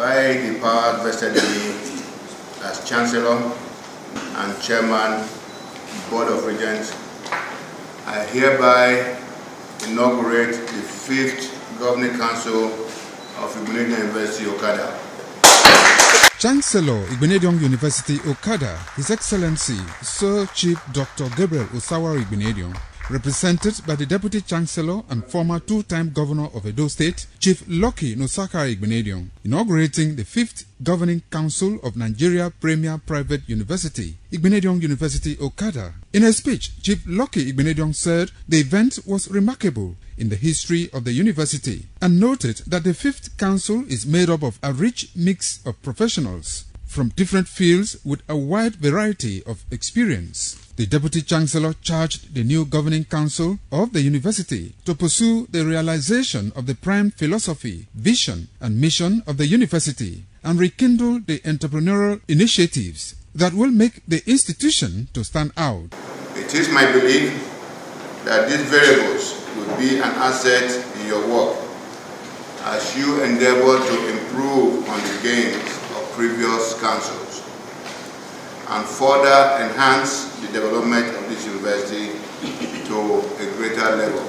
by the power vested in me as Chancellor and Chairman, Board of Regents, I hereby inaugurate the fifth Governing Council of Igbinedion University, Okada. Chancellor Igbinedion University Okada, His Excellency Sir Chief Dr. Gabriel Osawa Igbinedion, represented by the Deputy Chancellor and former two-time Governor of Edo State, Chief Lucky Nosaka Igbinedion, inaugurating the fifth Governing Council of Nigeria Premier Private University, Igbinedion University Okada. In a speech, Chief Lucky Igbinedion said the event was remarkable in the history of the university and noted that the fifth council is made up of a rich mix of professionals from different fields with a wide variety of experience. The Deputy Chancellor charged the new governing council of the university to pursue the realization of the prime philosophy, vision, and mission of the university and rekindle the entrepreneurial initiatives that will make the institution to stand out. It is my belief that these variables will be an asset in your work as you endeavor to improve on the gains of previous councils and further enhance the development of this university to a greater level.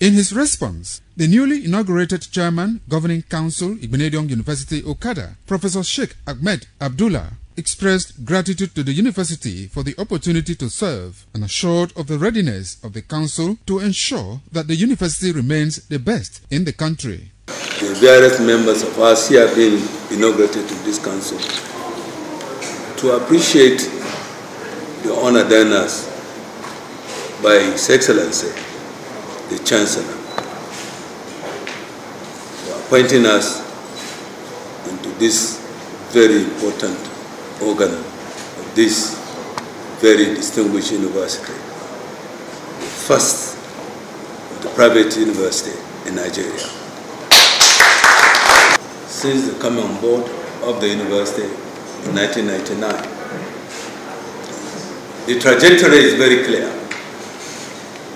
In his response, the newly inaugurated chairman, Governing Council, Igbinedion University Okada, Professor Sheikh Ahmed Abdullah, expressed gratitude to the university for the opportunity to serve and assured of the readiness of the council to ensure that the university remains the best in the country. The various members of us here being inaugurated to this council to appreciate the honor done us by His Excellency, the Chancellor, for appointing us into this very important organ of this very distinguished university, the first of the private university in Nigeria. Since the coming on board of the university in 1999, the trajectory is very clear.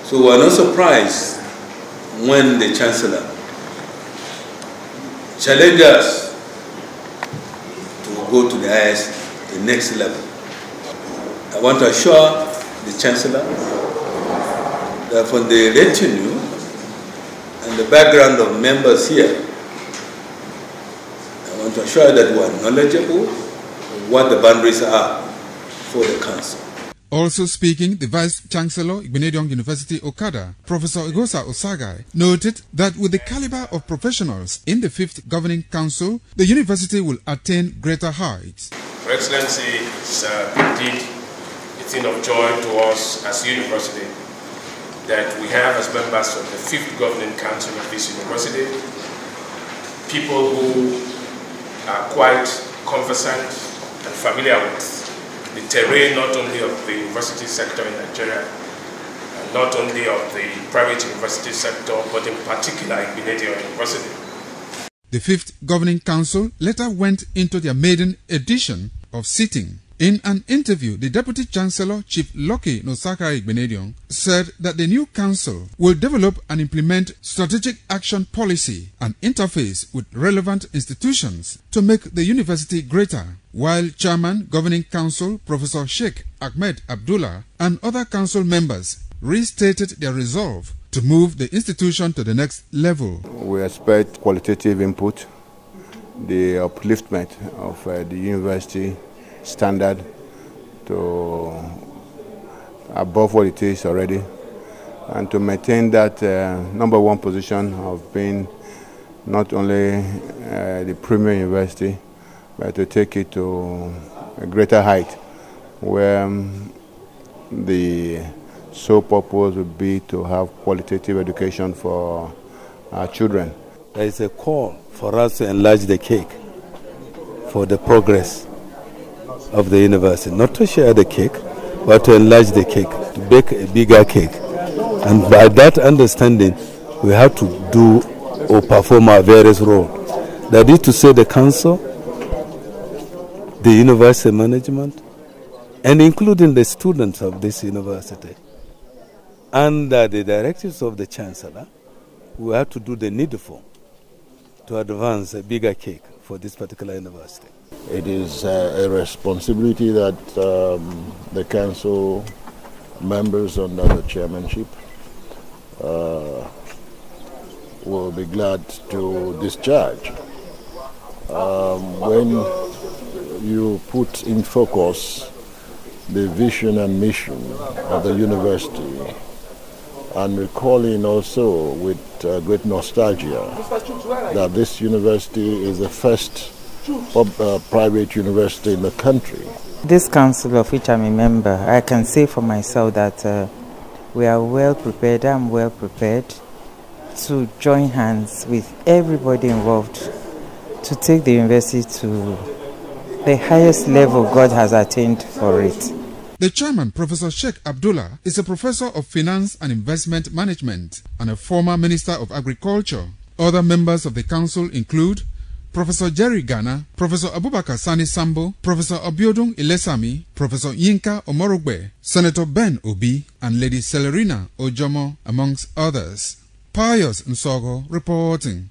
So we're not surprised when the Chancellor challenged us to go to the highest, the next level. I want to assure the Chancellor that from the retinue and the background of members here, I want to assure that we are knowledgeable what the boundaries are for the Council. Also speaking, the Vice Chancellor, Igbinedion University Okada, Professor Eghosa Osaghae, noted that with the caliber of professionals in the fifth governing council, the university will attain greater heights. Your Excellency, it's uh, indeed a thing of joy to us as a university that we have as members of the fifth governing council of this university people who are quite conversant and familiar with the terrain not only of the university sector in Nigeria, and not only of the private university sector, but in particular Igbinedion University. The fifth governing council later went into their maiden edition of sitting. In an interview, the Deputy Chancellor, Chief Lucky Nosaka Igbinedion, said that the new council will develop and implement strategic action policy and interface with relevant institutions to make the university greater, while Chairman, Governing Council, Professor Sheikh Ahmed Abdullah, and other council members restated their resolve to move the institution to the next level. We expect qualitative input, the upliftment of uh, the university standard to above what it is already and to maintain that uh, number one position of being not only uh, the premier university but to take it to a greater height where um, the sole purpose would be to have qualitative education for our children. There is a call for us to enlarge the cake for the progress of the university. Not to share the cake, but to enlarge the cake, to bake a bigger cake. And by that understanding, we have to do or perform our various roles. That is to say, the council, the university management, and including the students of this university, under the directives of the chancellor, we have to do the needful to advance a bigger cake for this particular university. It is uh, a responsibility that um, the council members under the chairmanship uh, will be glad to discharge. Um, when you put in focus the vision and mission of the university and recalling also with uh, great nostalgia that this university is the first uh, private university in the country. This council of which I'm a member, I can say for myself that uh, we are well prepared, I'm well prepared to join hands with everybody involved to take the university to the highest level God has attained for it. The chairman, Professor Sheikh Abdullah, is a professor of finance and investment management and a former minister of agriculture. Other members of the council include Professor Jerry Ghana, Professor Abubakar Sani Sambo, Professor Abiodun Ilesami, Professor Yinka Omorogbe, Senator Ben Obi, and Lady Celerina Ojomo, amongst others. Pius Nsogo reporting.